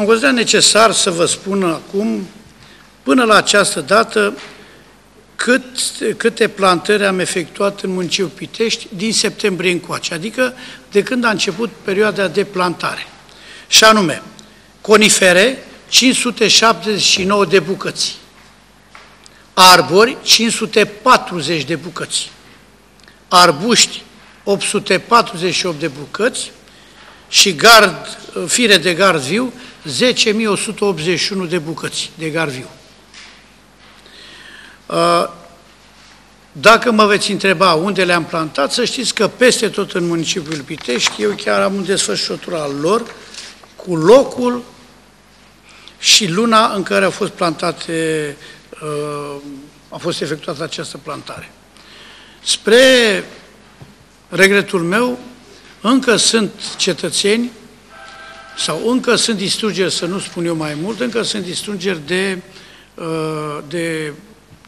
Am considerat necesar să vă spun acum, până la această dată, cât, câte plantări am efectuat în municipiul Pitești din septembrie încoace, adică de când a început perioada de plantare. Și anume, conifere, 579 de bucăți, arbori, 540 de bucăți, arbuști, 848 de bucăți și gard, fire de gard viu, 10.181 de bucăți de garviu. Uh, dacă mă veți întreba unde le-am plantat, să știți că peste tot în municipiul Pitești, eu chiar am un desfășurător al lor cu locul și luna în care a fost plantate, uh, a fost efectuată această plantare. Spre regretul meu, încă sunt cetățeni sau încă sunt distrugeri, să nu spun eu mai mult, încă sunt distrugeri de, uh, de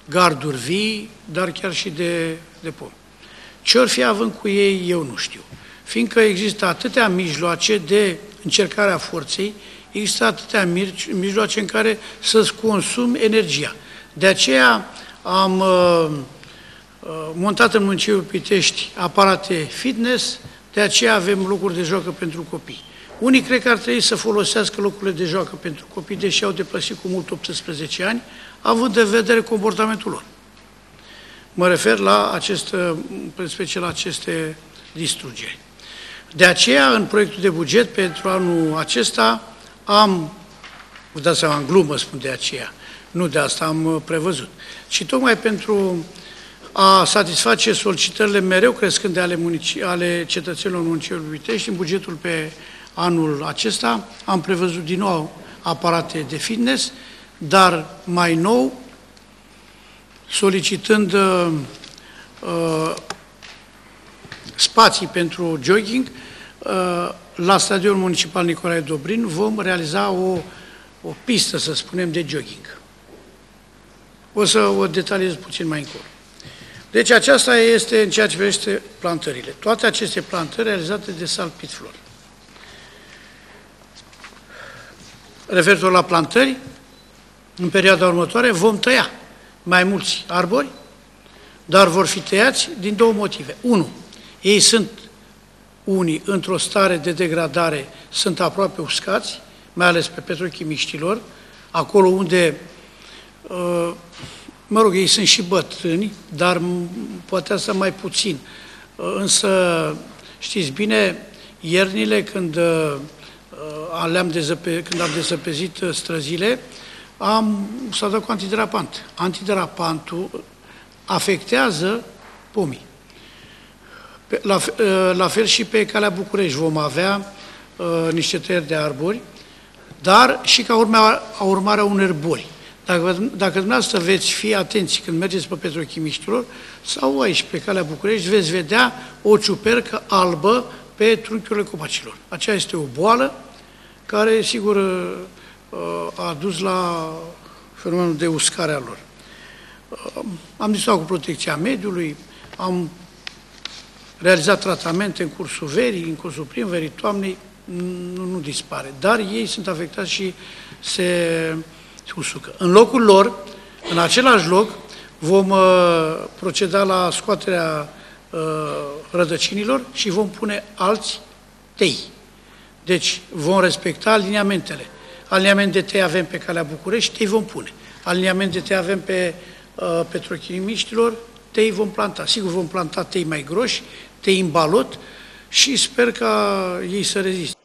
garduri vii, dar chiar și de, de pomi. Ce ori fi având cu ei, eu nu știu. Fiindcă există atâtea mijloace de încercarea forței, există atâtea mijloace în care să-ți consumi energia. De aceea am uh, uh, montat în municipiul Pitești aparate fitness, de aceea avem locuri de joacă pentru copii. Unii cred că ar trebui să folosească locurile de joacă pentru copii, deși au depășit cu mult 18 ani, având în vedere comportamentul lor. Mă refer la acest, în special la aceste distrugeri. De aceea, în proiectul de buget pentru anul acesta, am, vă dați seama, în glumă spun de aceea, nu de asta am prevăzut, și tocmai pentru a satisface solicitările mereu crescând ale, ale cetățenilor municipiului Vitești în bugetul pe anul acesta am prevăzut din nou aparate de fitness, dar mai nou, solicitând uh, uh, spații pentru jogging, uh, la stadionul municipal Nicolae Dobrin vom realiza o, o pistă, să spunem, de jogging. O să o detaliez puțin mai încolo. Deci aceasta este în ceea ce privește plantările. Toate aceste plantări realizate de Salpit Flor. Referitor la plantări, în perioada următoare vom tăia mai mulți arbori, dar vor fi tăiați din două motive. Unu, ei sunt unii într-o stare de degradare, sunt aproape uscați, mai ales pe petrochimiștilor, acolo unde, uh, mă rog, ei sunt și bătrâni, dar poate asta mai puțin. Uh, însă, știți bine, iernile când uh, le-am dezăpe, când am dezăpezit uh, străzile, am, s-a dat cu antiderapant. Antiderapantul afectează pomii. La, uh, la fel și pe calea București vom avea uh, niște tăieri de arbori, dar și ca urmare a urmarea unor boli. Dacă, dacă dumneavoastră veți fi atenți când mergeți pe petrochimiștilor sau aici pe calea București, veți vedea o ciupercă albă pe trunchiurile copacilor. Aceea este o boală care, sigur, uh, a dus la fenomenul de uscare a lor. Uh, am discutat cu protecția mediului, am realizat tratamente în cursul verii, în cursul primăverii, toamnei, nu, nu dispare. Dar ei sunt afectați și se usucă. În locul lor, în același loc, vom uh, proceda la scoaterea uh, rădăcinilor și vom pune alți tei. Deci vom respecta aliniamentele. Aliniament de tei avem pe calea București, tei vom pune. Aliniament de tei avem pe uh, petrochimiștilor, tei vom planta. Sigur, vom planta tei mai groși, tei în balot și sper ca ei să reziste.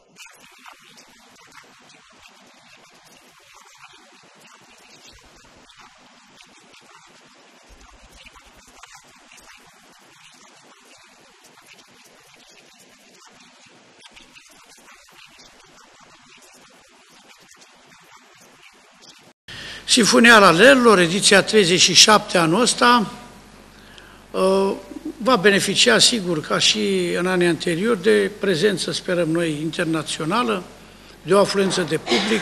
Sinfonia Lalelor, ediția 37 anul ăsta, uh, va beneficia, sigur, ca și în anii anteriori, de prezență, sperăm noi, internațională, de o afluență de public,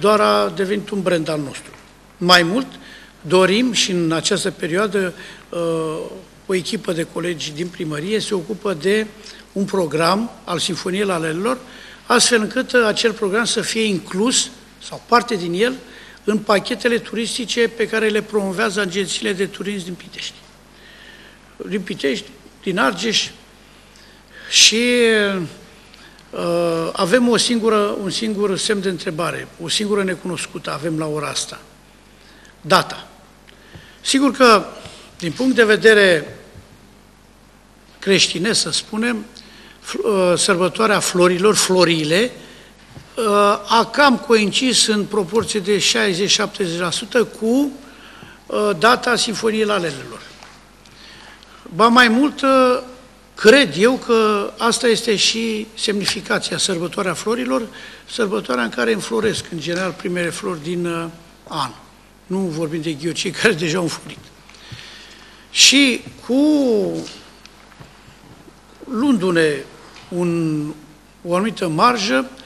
doar a devenit un brand al nostru. Mai mult, dorim și în această perioadă uh, o echipă de colegi din primărie se ocupă de un program al Sinfoniei Lalelor, astfel încât acel program să fie inclus, sau parte din el, în pachetele turistice pe care le promovează agențiile de turism din Pitești. Din Pitești, din Argeș și uh, avem o singură, un singur semn de întrebare, o singură necunoscută avem la ora asta. Data. Sigur că, din punct de vedere creștinesc, să spunem, uh, sărbătoarea florilor, florile, uh, a cam coincis în proporție de 60-70% cu uh, data Sinfoniei Lalelelor. Ba mai mult, cred eu că asta este și semnificația sărbătoarea florilor, sărbătoarea în care înfloresc, în general, primele flori din an. Nu vorbim de ghiocii care deja au înflorit. Și cu luându-ne un, o anumită marjă, uh,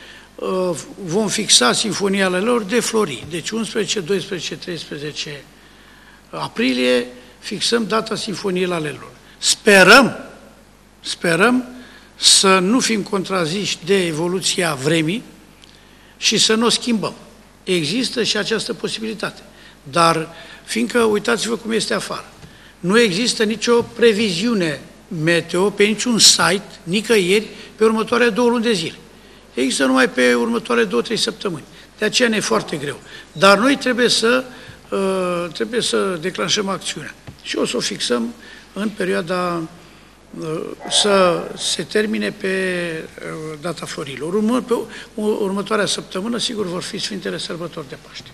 vom fixa sinfoniale lor de flori. Deci 11, 12, 13 aprilie fixăm data sinfoniei lor. Sperăm, sperăm să nu fim contraziși de evoluția vremii și să nu o schimbăm. Există și această posibilitate. Dar, fiindcă, uitați-vă cum este afară, nu există nicio previziune meteo pe niciun site, nicăieri, pe următoarele două luni de zile. Există numai pe următoarele două, trei săptămâni. De aceea ne e foarte greu. Dar noi trebuie să, uh, trebuie să declanșăm acțiunea. Și o să o fixăm în perioada uh, să se termine pe uh, data florilor. Urmă, pe următoarea săptămână, sigur, vor fi Sfintele Sărbători de Paște.